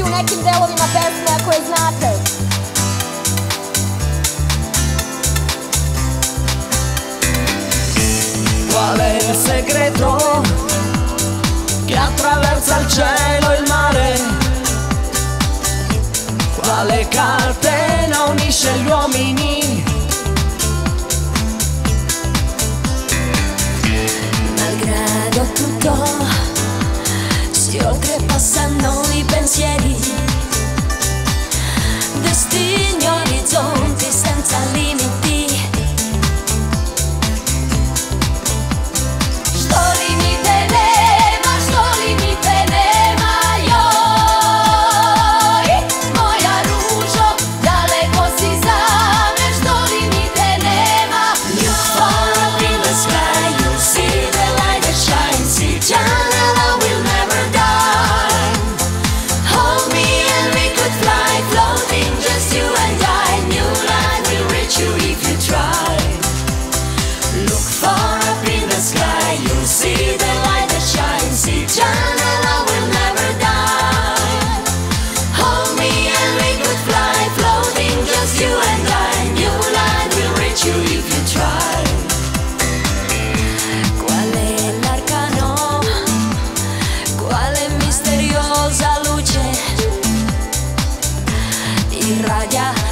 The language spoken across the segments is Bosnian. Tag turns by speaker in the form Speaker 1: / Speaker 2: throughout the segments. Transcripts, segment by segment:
Speaker 1: reći u nekim delovima pesme ako je znate.
Speaker 2: Qual è il segreto che attraversa il cielo e il mare? Quale catena unisce gli uomini?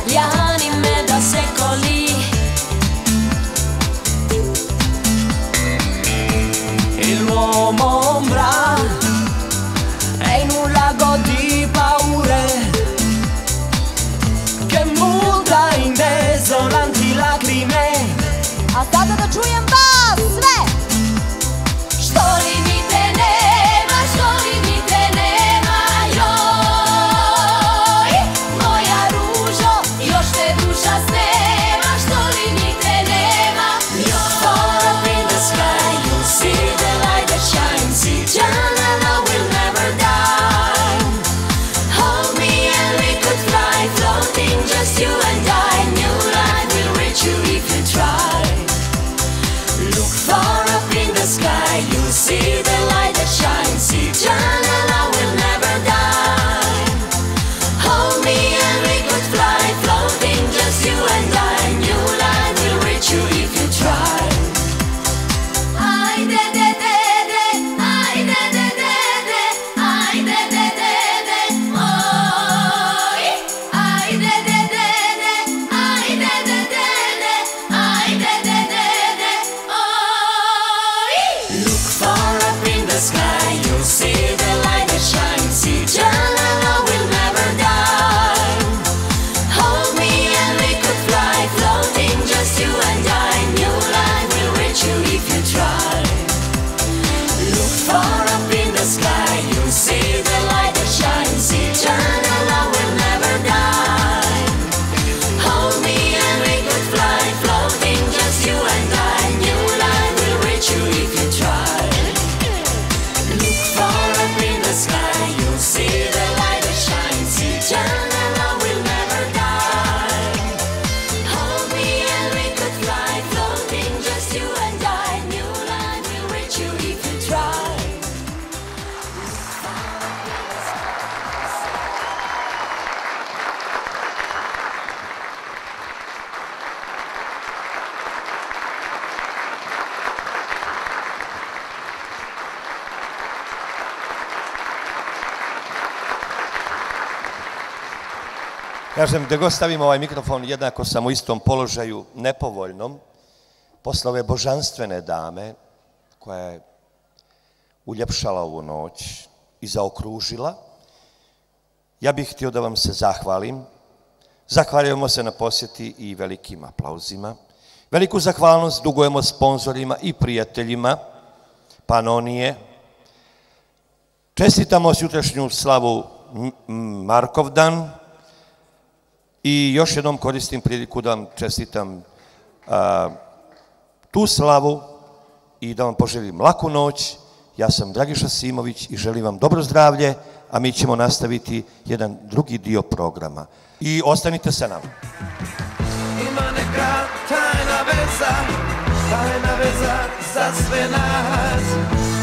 Speaker 3: yeah.
Speaker 4: Kažem, gdje god stavim ovaj mikrofon, jednako sam u istom položaju, nepovoljnom, posle ove božanstvene dame, koja je uljepšala ovu noć i zaokružila, ja bih htio da vam se zahvalim. Zahvaljujemo se na posjeti i velikim aplauzima. Veliku zahvalnost dugujemo sponsorima i prijateljima Panonije. Čestitamo sutrašnju slavu Markovdan, I još jednom koristim priliku da vam čestitam a, tu slavu i da vam poželim laku noć. Ja sam Dragiša Simović i želim vam dobro zdravlje, a mi ćemo nastaviti jedan drugi dio programa. I ostanite sa nama.
Speaker 2: Ima neka tajna veza, tajna veza za sve nas.